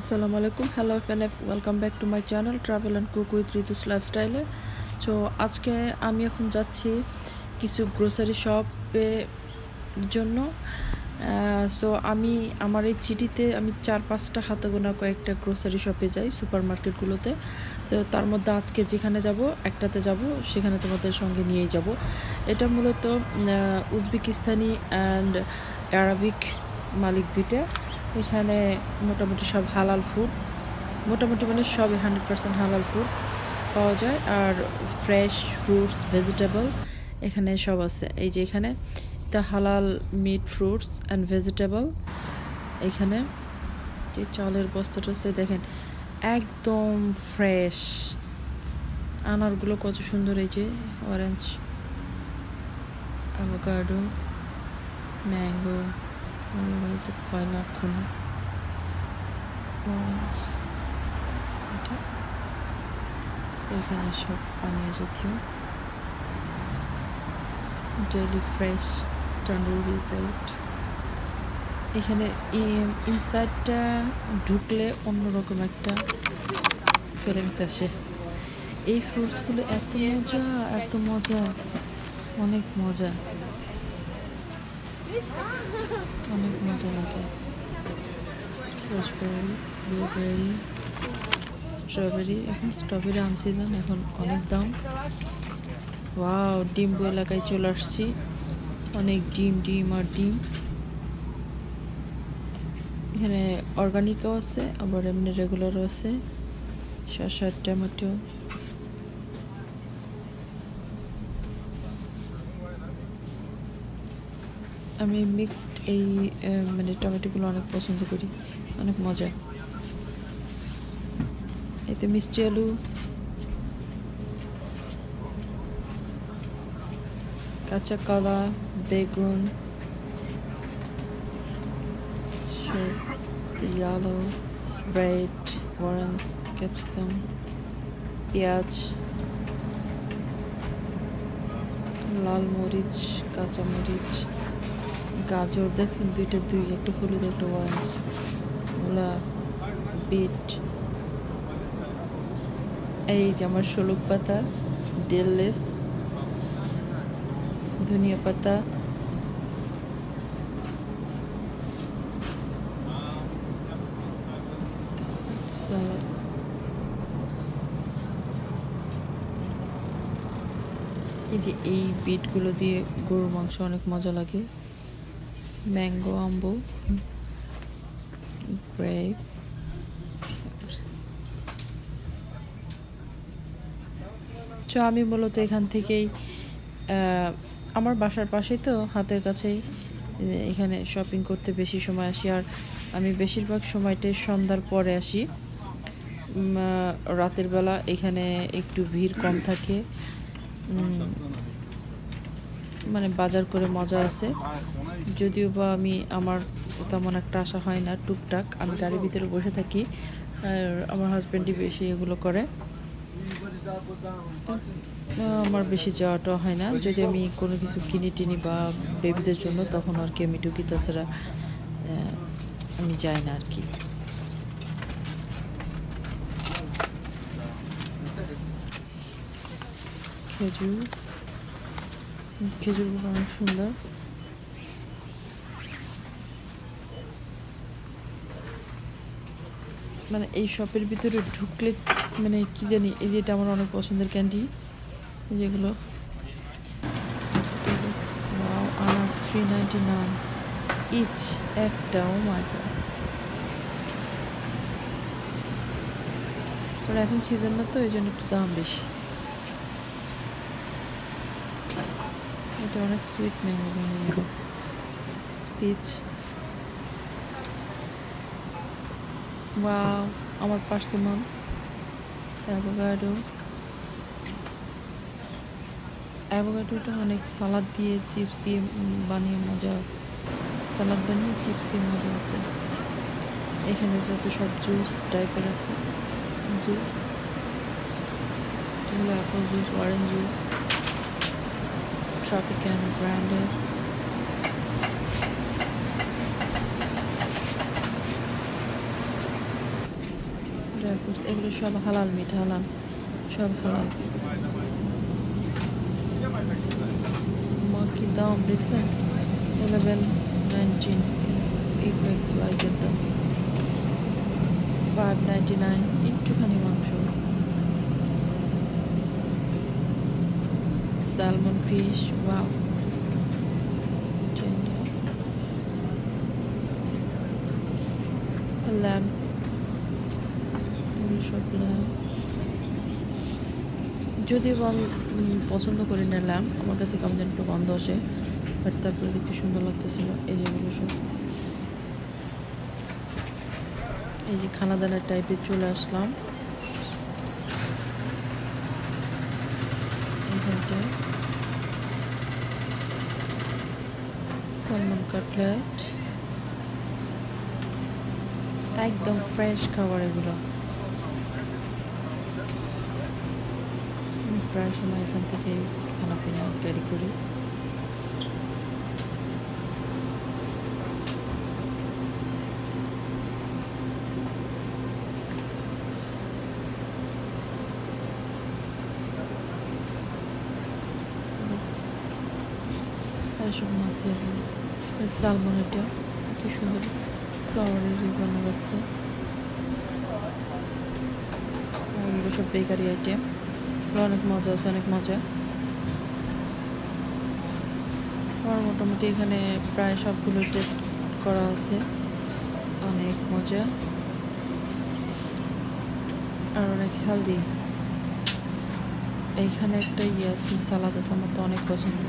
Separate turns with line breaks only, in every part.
আসসালামু আলাইকুম hello fan welcome back to my channel travel and cook with Ritu's লাইফস্টাইলে so আজকে আমি এখন যাচ্ছি কিছু গ্রোসারি শপে জন্য। সো আমি, আমার এই চিঠিতে আমি চার পাঁচটা হাতে গোনা কয়েকটা গ্রোসারি শপে যাই সুপার মার্কেটগুলোতে তো তার মধ্যে আজকে যেখানে যাব, একটাতে যাব, সেখানে তোমাদের সঙ্গে নিয়েই যাব। এটা মূলত উজবেকিস্তানি অ্যান্ড অ্যারাবিক মালিক দুইটা। এখানে মোটামুটি সব হালাল ফুড মোটামুটি মানে সবই হান্ড্রেড পার্সেন্ট হালাল ফুড পাওয়া যায়। আর ফ্রেশ ফ্রুটস ভেজিটেবল এখানে সব আছে। এই যে এখানে দ্য হালাল মিট ফ্রুটস অ্যান্ড ভেজিটেবল এখানে। যে চালের বস্তাটা আছে দেখেন, একদম ফ্রেশ আনারগুলো কত সুন্দর এই যে অরেঞ্জ অ্যাভোকাডো ম্যাঙ্গো হয়তো কয়লা খুনি এটা সেখানে সব পানীয় জাতীয় ডেলি ফ্রেশ তন্দুরি ব্রেড এখানে ইনসাইডটা ঢুকলে অন্যরকম একটা ফিলিংস আসে এই ফ্রুটসগুলো এত মজা এত মজা অনেক মজা অনেক মজা লাগে। রসবেরি ব্লুবেরি স্ট্রবেরি এখন স্ট্রবেরি আনসিজন এখন অনেক দাম। ওয়াও ডিম্বু এলাকায় চলে আসছি। অনেক ডিম ডিম আর ডিম। এখানে অর্গানিকও আছে, আবার এমনি রেগুলারও আছে। শসা, টমেটো। আমি মিক্সড এই মানে টমেটোগুলো অনেক পছন্দ করি অনেক মজা। এতে মিষ্টি আলু কাঁচা কলা বেগুন yellow, red, orange, ক্যাপসিকাম পেঁয়াজ লাল মরিচ কাঁচা মরিচ গাজর, দেখছেন দুইটা দুই, একটা হলুদ, একটা অরেঞ্জ ওলা, বিট। এই যে আমার শলুক পাতা ডেল লিভস ধনিয়া পাতা। এই যে এই বিটগুলো দিয়ে গরুর মাংস অনেক মজা লাগে। ম্যাঙ্গো আম্বো গ্রেপ তো আমি মূলত এখান থেকেই আমার বাসার পাশেই তো, হাতের কাছেই, এখানে শপিং করতে বেশি সময় আসি, আর আমি বেশিরভাগ সময়টাই সন্ধ্যার পরে আসি। রাতের বেলা এখানে একটু ভিড় কম থাকে। মানে বাজার করে মজা আছে। যদিও বা আমি আমার তেমন একটা আশা হয় না, টুকটাক। আমি গাড়ির ভিতরে বসে থাকি, আর আমার হাজব্যান্ডই বেশি এগুলো করে। আমার বেশি যাওয়াটা হয় না। যদি আমি কোনো কিছু কিনে টিনি বা বেবিদের জন্য, তখন আর কি আমি টুকি তাছাড়া আমি যাই না আর কি। খেজুর। খেজুরগুলো অনেক সুন্দর। মানে এই শপের ভিতরে ঢুকলে মানে কি জানি, এই যে এটা আমার অনেক পছন্দের ক্যান্ডি যেগুলো থ্রি নাইন ইচ এখন সিজন না তো, এই জন্য একটু দাম বেশি। এটা অনেক sweet mango mango peach wow আমার পার্সিমন অ্যাভোকাডো অ্যাভোকাডোটা অনেক সালাদ দিয়ে চিপস দিয়ে বানিয়ে মজা। সালাদ বানিয়ে চিপস দিয়ে মজা আছে। এখানে যত সব জুস টাইপের আছে। জুস এগুলো apple juice orange juice Tropicana ব্র্যান্ডের ড্রাই ফ্রুটস এগুলো সব হালাল মিট হালাল সব হালাল মা কি দাম দেখছেন ইলেভেন নাইনটিন এইট এক্স ওয়াইজের দাম ফাইভ নাইনটি নাইন একটুখানি মাংস salmon, fish, wow. Lamb. সব lamb. যদিও আমি পছন্দ করি না ল্যাম্প আমার কাছে কেমন যেন একটু গন্ধ আসে বাট তারপরে দেখতে সুন্দর লাগতেছিল, এই যেগুলো সব। এই যে খানাদানার টাইপের চলে আসলাম এখানটায় সালমন কাটলেট একদম ফ্রেশ খাবার এগুলো। প্রায় সময় এখান থেকে খানা পিনা ক্যারি করি। সব মাছের সালমন এটা কি সুন্দর ফ্লাওয়ারের বানা রাখছে এগুলো সব বেকারি আইটেম অনেক মজা আছে, অনেক মজা। আমার মোটামুটি এখানে প্রায় সবগুলো টেস্ট করা আছে। অনেক মজা। আর অনেক হেলদি এইখানে একটা ইয়ে আছে সালাদ আছে, আমার তো অনেক পছন্দ।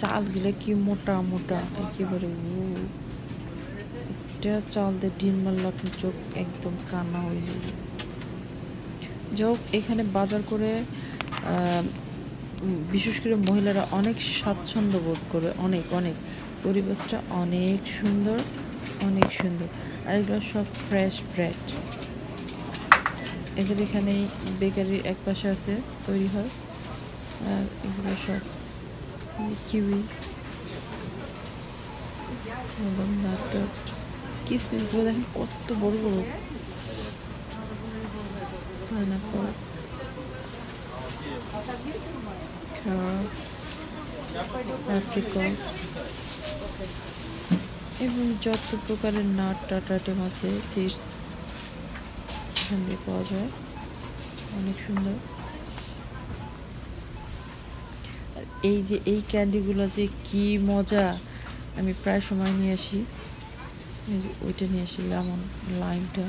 চালগুলো কি মোটা মোটা? একেবারে ও এটা চাল দিয়ে ডিম মারলে চোখ একদম কান্না হয়ে যাবে। যাই এখানে বাজার করে বিশেষ করে মহিলারা অনেক স্বাচ্ছন্দ্য বোধ করে। অনেক অনেক। পরিবেশটা অনেক সুন্দর অনেক সুন্দর। আর এগুলো সব ফ্রেশ ব্রেড এদের এখানেই বেকারির এক পাশে আছে, তৈরি হয়। আর এগুলো সব কিউই এবং নাটক কিসমিসগুলো দেখেন কত বড় বড়। পাইনাপল অ্যাপ্রিকট এবং যত প্রকারের নাট টাট আইটেম আছে সিডস এখান দিয়ে পাওয়া যায়। অনেক সুন্দর আর এই যে এই ক্যান্ডিগুলো যে কি মজা। আমি প্রায় সময় নিয়ে আসি। ওইটা নিয়ে আসি লেমন লাইমটা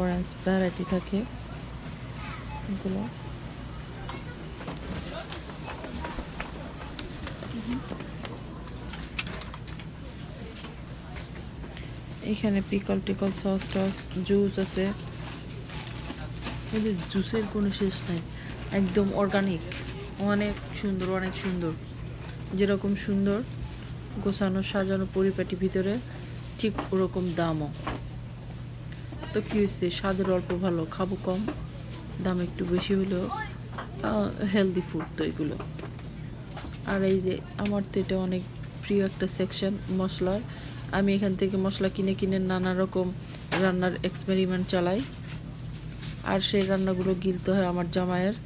অরেঞ্জ ভ্যারাইটি থাকে। এগুলো। এখানে পিকল টিকল সস টস জুস আছে। জুসের কোনো শেষ নাই। একদম অর্গানিক অনেক সুন্দর অনেক সুন্দর। যেরকম সুন্দর, গোছানো, সাজানো পরিপাটি ভিতরে ঠিক ওরকম দামও। তো কী হয়েছে? স্বাদের অল্প ভালো, খাব কম, দাম একটু বেশি হলেও হেলদি ফুড তো এগুলো। আর এই যে, আমার তো এটা অনেক প্রিয় একটা সেকশন মশলার। আমি এখান থেকে মশলা কিনে কিনে নানা রকম রান্নার এক্সপেরিমেন্ট চালাই। আর সেই রান্নাগুলো গিলতে হয় আমার জামাইয়ের।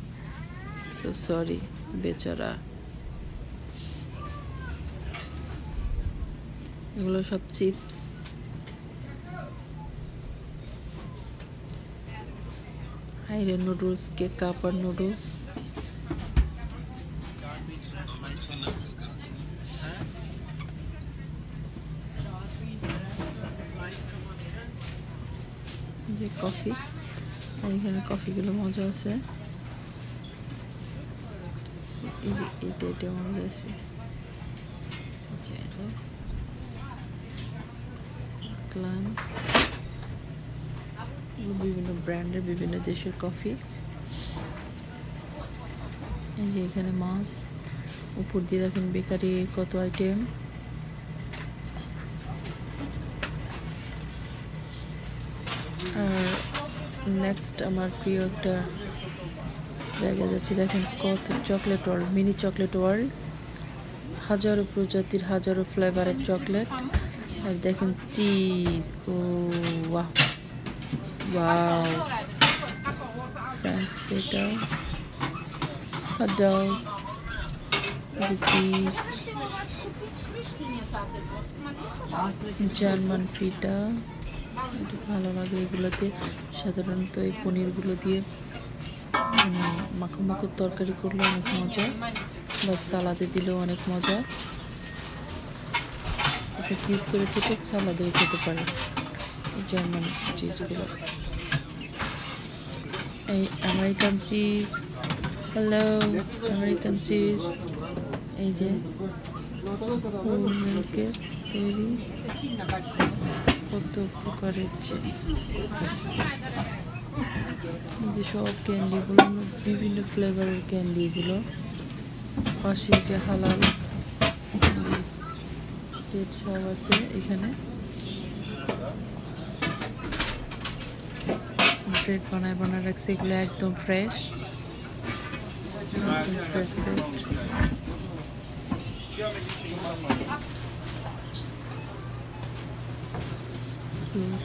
সো সরি বেচারা। এগুলো সব চিপস। হাইরে নুডলস, কেক কাপার নুডলস। যে কফি আর এখানে কফিগুলো মজা আছে। এইটা এটা মজা আছে। ম্যাকলান বিভিন্ন ব্র্যান্ডের বিভিন্ন দেশের কফি এই যে এখানে মাছ উপর দিয়ে দেখেন বেকারি কত আইটেম আর নেক্সট আমার প্রিয় একটা জায়গা যাচ্ছে, দেখেন কত chocolate world mini chocolate world হাজারো প্রজাতির হাজারো ফ্লেভারের চকলেট আর দেখেন চিজ ও ফ্রান্স জার্মান ফিটা। একটু ভালো লাগে এগুলোতে। সাধারণত এই পনিরগুলো দিয়ে। মাখো মাখো তরকারি করলে, অনেক মজা। বা সালাদে দিলেও অনেক মজা। এটা কিউব করে কেটে সালাদেও খেতে পারে জার্মান চিজগুলো এই American cheese hello American cheese এই যে তৈরি। কত প্রকারের যে সব ক্যান্ডিগুলো, বিভিন্ন ফ্লেভারের ক্যান্ডিগুলো, পাশে যে হালাল সব আছে এখানে। ব্রেড বানায় বানায় রাখছে, এগুলো একদম ফ্রেশ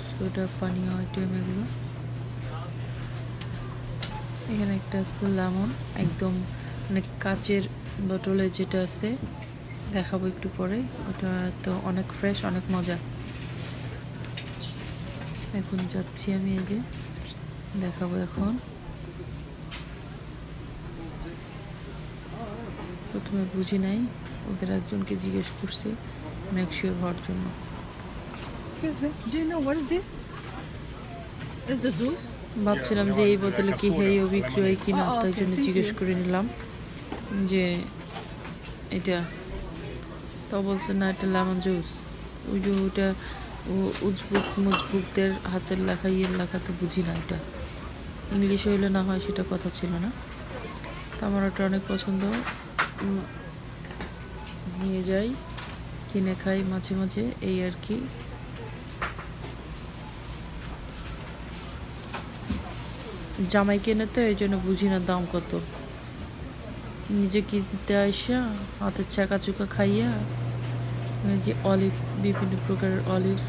সোডা পানীয় আইটেম এগুলো। এখানে একটা আছে লেমন একদম মানে কাচের বোতলে যেটা আছে দেখাবো একটু পরে ওটা তো অনেক ফ্রেশ অনেক মজা এখন যাচ্ছি আমি এই যে দেখাবো এখন প্রথমে বুঝি নাই ওদের একজনকে জিজ্ঞেস করছি ম্যাকশিওর হওয়ার জন্য
Excuse me, do you know what is this? Is the juice?
ভাবছিলাম যে এই বোতলে কি হেইও বিক্রি হয় কিনা
Oh,
তাই জন্য জিজ্ঞেস করে নিলাম যে এটা। তো বলছে না এটা লেমন জুস। ওই যে ওটা উজবুক মজবুকদের হাতের লেখা ইয়ের লেখা তো বুঝি না এটা। ইংলিশ হইলে না হয় সেটা কথা ছিল না। তো আমার ওটা অনেক পছন্দ। নিয়ে যাই কিনে খাই মাঝে মাঝে এই আর কি। জামাই কেনে তো এই জন্য বুঝি না দাম কত। নিজে কিনতে আসা হাতের চাকা চুকা খাইয়া যে অলিভ বিভিন্ন প্রকারের অলিভ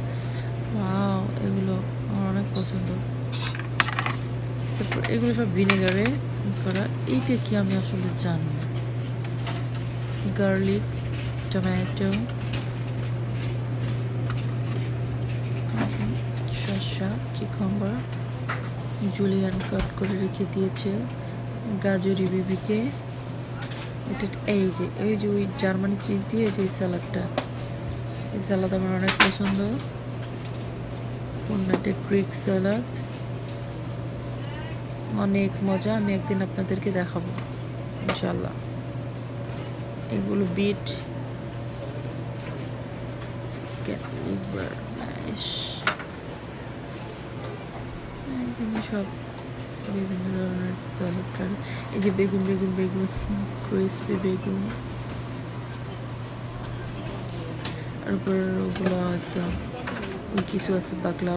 এগুলো আমার অনেক পছন্দ। তারপর এগুলো সব ভিনেগারে করা, এইটা কি আমি আসলে জানি না। গার্লিক টমেটো শসা কিকম্বার জুলিয়ান কাট করে রেখে দিয়েছে গাজরি বিবিকে। এই যে এই যে ওই জার্মানি চিজ দিয়েছে এই স্যালাডটা এই স্যালাদ আমার অনেক পছন্দ। কর্নাটেড গ্রিক স্যালাদ অনেক মজা, আমি একদিন আপনাদেরকে দেখাবো ইনশাল্লাহ এগুলো বিট লিভার ম্যাশ সব বিভিন্ন ধরনের স্যালাড টালাড এই যে বেগুন বেগুন বেগুন ক্রিসপি বেগুন আর উপর ওগুলো হয়তো ওই কিছু আছে বাকলা